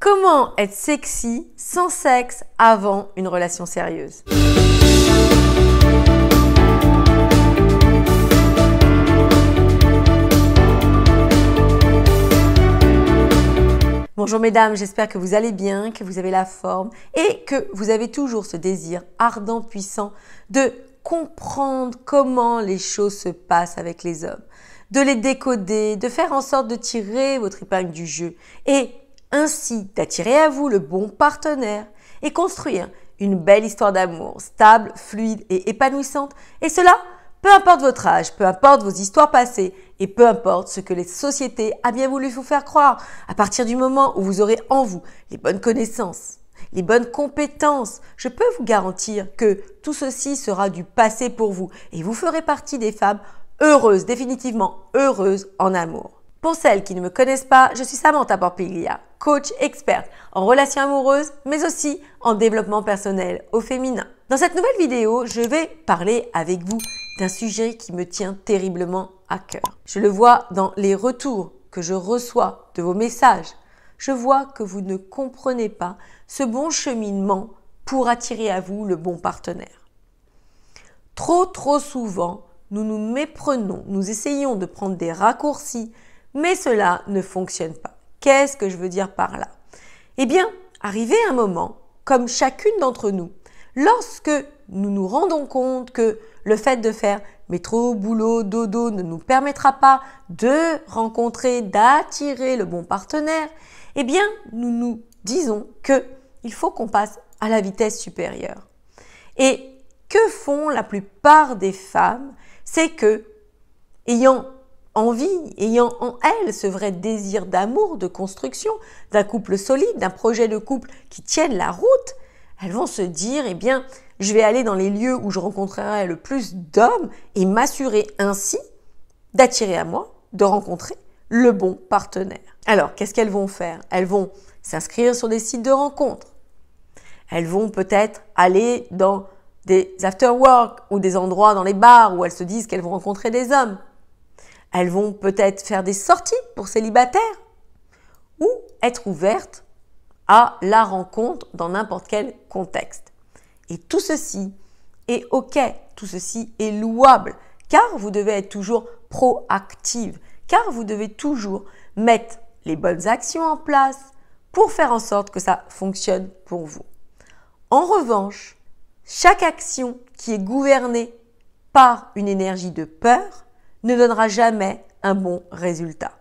Comment être sexy sans sexe avant une relation sérieuse? Bonjour mesdames, j'espère que vous allez bien, que vous avez la forme et que vous avez toujours ce désir ardent, puissant de comprendre comment les choses se passent avec les hommes, de les décoder, de faire en sorte de tirer votre épingle du jeu et ainsi d'attirer à vous le bon partenaire et construire une belle histoire d'amour stable, fluide et épanouissante. Et cela, peu importe votre âge, peu importe vos histoires passées et peu importe ce que les sociétés a bien voulu vous faire croire, à partir du moment où vous aurez en vous les bonnes connaissances, les bonnes compétences, je peux vous garantir que tout ceci sera du passé pour vous et vous ferez partie des femmes heureuses, définitivement heureuses en amour. Pour celles qui ne me connaissent pas, je suis Samantha Porpiglia, coach experte en relations amoureuses, mais aussi en développement personnel au féminin. Dans cette nouvelle vidéo, je vais parler avec vous d'un sujet qui me tient terriblement à cœur. Je le vois dans les retours que je reçois de vos messages. Je vois que vous ne comprenez pas ce bon cheminement pour attirer à vous le bon partenaire. Trop, trop souvent, nous nous méprenons, nous essayons de prendre des raccourcis, mais cela ne fonctionne pas. Qu'est-ce que je veux dire par là? Eh bien, arrivé un moment, comme chacune d'entre nous, lorsque nous nous rendons compte que le fait de faire métro, boulot, dodo ne nous permettra pas de rencontrer, d'attirer le bon partenaire, eh bien, nous nous disons que il faut qu'on passe à la vitesse supérieure. Et que font la plupart des femmes? C'est que, ayant envie, ayant en elle ce vrai désir d'amour, de construction, d'un couple solide, d'un projet de couple qui tienne la route, elles vont se dire, eh bien, je vais aller dans les lieux où je rencontrerai le plus d'hommes et m'assurer ainsi d'attirer à moi, de rencontrer le bon partenaire. Alors, qu'est-ce qu'elles vont faire? Elles vont s'inscrire sur des sites de rencontres. Elles vont peut-être aller dans des after-work ou des endroits dans les bars où elles se disent qu'elles vont rencontrer des hommes. Elles vont peut-être faire des sorties pour célibataires ou être ouvertes à la rencontre dans n'importe quel contexte. Et tout ceci est OK, tout ceci est louable, car vous devez être toujours proactive, car vous devez toujours mettre les bonnes actions en place pour faire en sorte que ça fonctionne pour vous. En revanche, chaque action qui est gouvernée par une énergie de peur ne donnera jamais un bon résultat.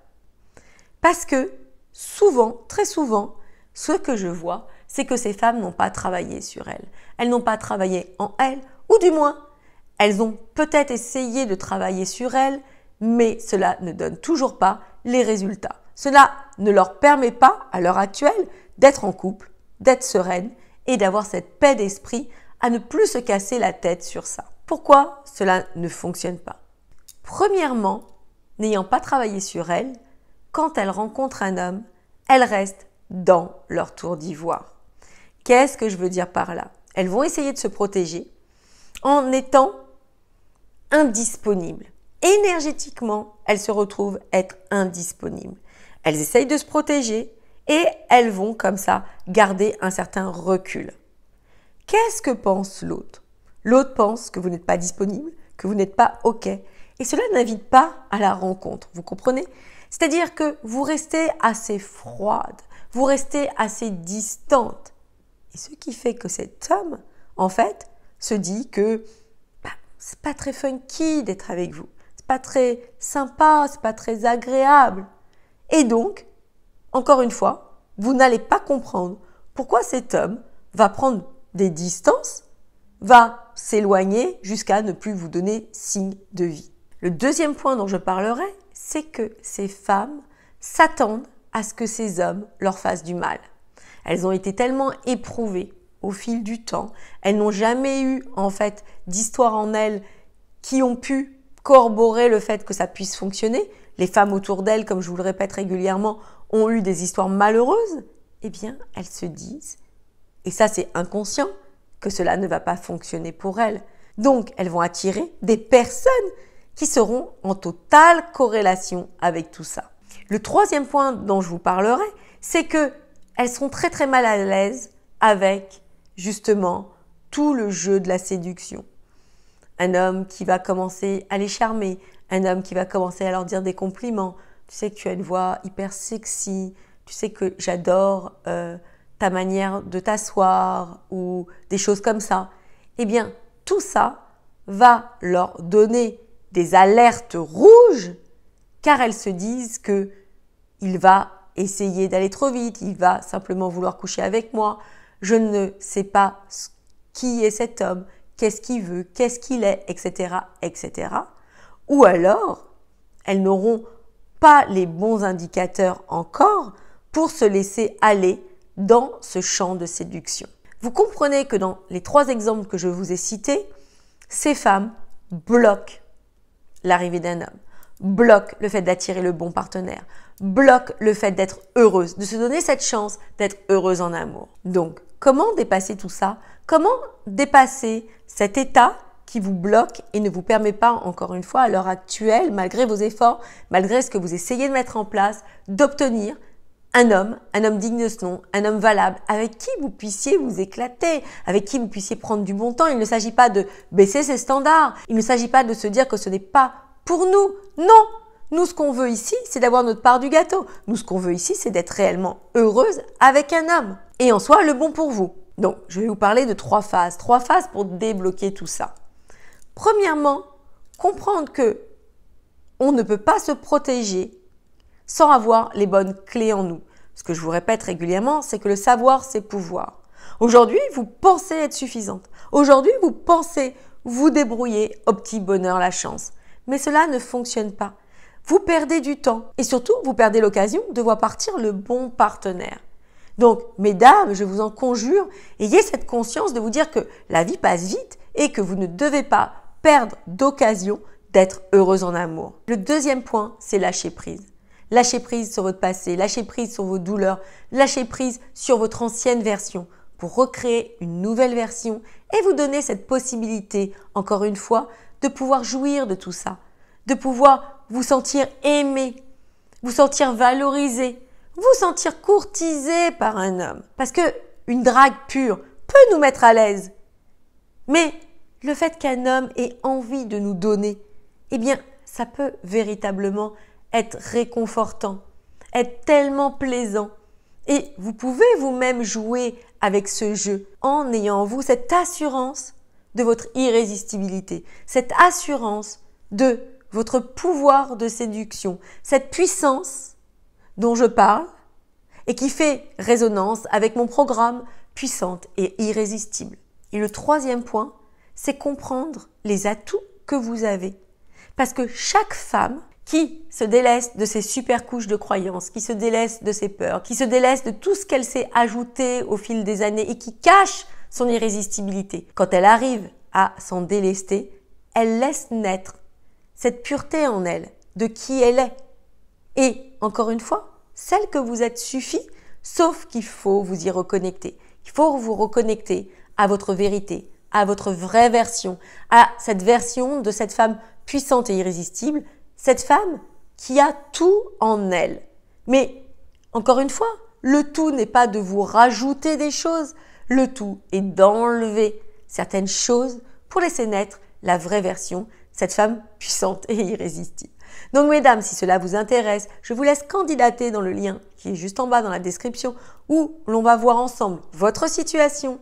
Parce que souvent, très souvent, ce que je vois, c'est que ces femmes n'ont pas travaillé sur elles. Elles n'ont pas travaillé en elles, ou du moins, elles ont peut-être essayé de travailler sur elles, mais cela ne donne toujours pas les résultats. Cela ne leur permet pas, à l'heure actuelle, d'être en couple, d'être sereine et d'avoir cette paix d'esprit à ne plus se casser la tête sur ça. Pourquoi cela ne fonctionne pas? Premièrement, n'ayant pas travaillé sur elles, quand elles rencontrent un homme, elles restent dans leur tour d'ivoire. Qu'est-ce que je veux dire par là? Elles vont essayer de se protéger en étant indisponibles. Énergétiquement, elles se retrouvent être indisponibles. Elles essayent de se protéger et elles vont comme ça garder un certain recul. Qu'est-ce que pense l'autre? L'autre pense que vous n'êtes pas disponible, que vous n'êtes pas OK et cela n'invite pas à la rencontre, vous comprenez? C'est-à-dire que vous restez assez froide, vous restez assez distante. Et ce qui fait que cet homme, en fait, se dit que bah, c'est pas très funky d'être avec vous, c'est pas très sympa, c'est pas très agréable. Et donc, encore une fois, vous n'allez pas comprendre pourquoi cet homme va prendre des distances, va s'éloigner jusqu'à ne plus vous donner signe de vie. Le deuxième point dont je parlerai, c'est que ces femmes s'attendent à ce que ces hommes leur fassent du mal. Elles ont été tellement éprouvées au fil du temps, elles n'ont jamais eu en fait d'histoire en elles qui ont pu corroborer le fait que ça puisse fonctionner. Les femmes autour d'elles, comme je vous le répète régulièrement, ont eu des histoires malheureuses. Eh bien, elles se disent, et ça c'est inconscient, que cela ne va pas fonctionner pour elles. Donc, elles vont attirer des personnes qui seront en totale corrélation avec tout ça. Le troisième point dont je vous parlerai, c'est que elles seront très très mal à l'aise avec justement tout le jeu de la séduction. Un homme qui va commencer à les charmer, un homme qui va commencer à leur dire des compliments. Tu sais que tu as une voix hyper sexy, tu sais que j'adore euh, ta manière de t'asseoir ou des choses comme ça. Eh bien, tout ça va leur donner des alertes rouges car elles se disent que il va essayer d'aller trop vite, il va simplement vouloir coucher avec moi, je ne sais pas qui est cet homme, qu'est-ce qu'il veut, qu'est-ce qu'il est, etc., etc. Ou alors, elles n'auront pas les bons indicateurs encore pour se laisser aller dans ce champ de séduction. Vous comprenez que dans les trois exemples que je vous ai cités, ces femmes bloquent l'arrivée d'un homme, bloquent le fait d'attirer le bon partenaire, bloquent le fait d'être heureuse, de se donner cette chance d'être heureuse en amour. Donc, comment dépasser tout ça? Comment dépasser cet état qui vous bloque et ne vous permet pas, encore une fois, à l'heure actuelle, malgré vos efforts, malgré ce que vous essayez de mettre en place, d'obtenir un homme, un homme digne de ce nom, un homme valable, avec qui vous puissiez vous éclater, avec qui vous puissiez prendre du bon temps. Il ne s'agit pas de baisser ses standards, il ne s'agit pas de se dire que ce n'est pas pour nous. Non, nous, ce qu'on veut ici, c'est d'avoir notre part du gâteau. Nous, ce qu'on veut ici, c'est d'être réellement heureuse avec un homme. Et en soi, le bon pour vous. Donc, je vais vous parler de trois phases. Trois phases pour débloquer tout ça. Premièrement, comprendre que on ne peut pas se protéger sans avoir les bonnes clés en nous. Ce que je vous répète régulièrement, c'est que le savoir, c'est pouvoir. Aujourd'hui, vous pensez être suffisante. Aujourd'hui, vous pensez vous débrouiller au petit bonheur, la chance. Mais cela ne fonctionne pas. Vous perdez du temps et surtout, vous perdez l'occasion de voir partir le bon partenaire. Donc, mesdames, je vous en conjure, ayez cette conscience de vous dire que la vie passe vite et que vous ne devez pas perdre d'occasion d'être heureuse en amour. Le deuxième point, c'est lâcher prise. Lâchez prise sur votre passé, lâchez prise sur vos douleurs, lâchez prise sur votre ancienne version pour recréer une nouvelle version et vous donner cette possibilité, encore une fois, de pouvoir jouir de tout ça, de pouvoir vous sentir aimé, vous sentir valorisé, vous sentir courtisé par un homme. Parce que une drague pure peut nous mettre à l'aise. Mais le fait qu'un homme ait envie de nous donner, eh bien, ça peut véritablement être réconfortant, être tellement plaisant. Et vous pouvez vous-même jouer avec ce jeu en ayant en vous cette assurance de votre irrésistibilité, cette assurance de votre pouvoir de séduction, cette puissance dont je parle et qui fait résonance avec mon programme puissante et irrésistible. Et le troisième point, c'est comprendre les atouts que vous avez. Parce que chaque femme qui se délaisse de ses super couches de croyances, qui se délaisse de ses peurs, qui se délaisse de tout ce qu'elle s'est ajouté au fil des années et qui cache son irrésistibilité. Quand elle arrive à s'en délester, elle laisse naître cette pureté en elle, de qui elle est. Et, encore une fois, celle que vous êtes suffit, sauf qu'il faut vous y reconnecter. Il faut vous reconnecter à votre vérité, à votre vraie version, à cette version de cette femme puissante et irrésistible cette femme qui a tout en elle. Mais encore une fois, le tout n'est pas de vous rajouter des choses, le tout est d'enlever certaines choses pour laisser naître la vraie version, cette femme puissante et irrésistible. Donc mesdames, si cela vous intéresse, je vous laisse candidater dans le lien qui est juste en bas dans la description où l'on va voir ensemble votre situation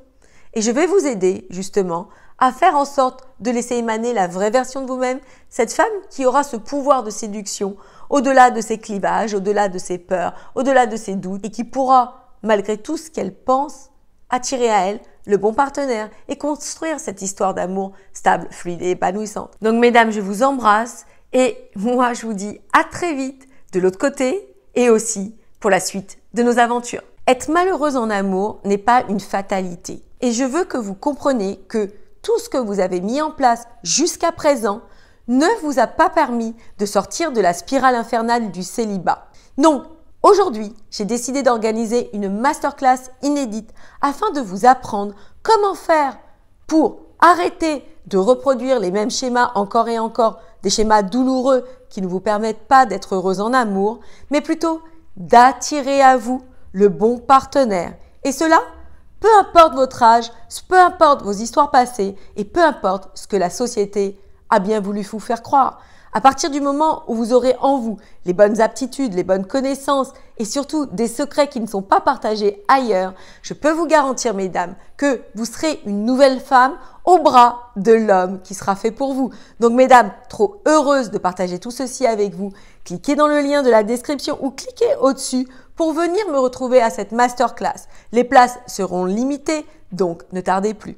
et je vais vous aider justement à faire en sorte de laisser émaner la vraie version de vous-même, cette femme qui aura ce pouvoir de séduction au-delà de ses clivages, au-delà de ses peurs, au-delà de ses doutes, et qui pourra, malgré tout ce qu'elle pense, attirer à elle le bon partenaire et construire cette histoire d'amour stable, fluide et épanouissante. Donc mesdames, je vous embrasse et moi je vous dis à très vite de l'autre côté et aussi pour la suite de nos aventures. Être malheureuse en amour n'est pas une fatalité. Et je veux que vous compreniez que tout ce que vous avez mis en place jusqu'à présent ne vous a pas permis de sortir de la spirale infernale du célibat. Donc, aujourd'hui, j'ai décidé d'organiser une masterclass inédite afin de vous apprendre comment faire pour arrêter de reproduire les mêmes schémas encore et encore, des schémas douloureux qui ne vous permettent pas d'être heureux en amour, mais plutôt d'attirer à vous le bon partenaire. Et cela, peu importe votre âge, peu importe vos histoires passées et peu importe ce que la société a bien voulu vous faire croire. À partir du moment où vous aurez en vous les bonnes aptitudes, les bonnes connaissances et surtout des secrets qui ne sont pas partagés ailleurs, je peux vous garantir, mesdames, que vous serez une nouvelle femme au bras de l'homme qui sera fait pour vous. Donc, mesdames, trop heureuses de partager tout ceci avec vous, cliquez dans le lien de la description ou cliquez au-dessus pour venir me retrouver à cette masterclass. Les places seront limitées, donc ne tardez plus.